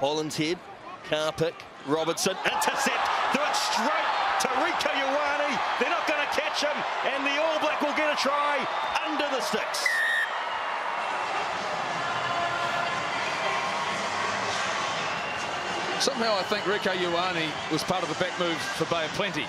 Holland's head, Karpik, Robertson, intercept, threw it straight to Rieko Ioane. They're not going to catch him, and the All Black will get a try under the sticks. Somehow I think Rieko Ioane was part of the back move for Bay of Plenty.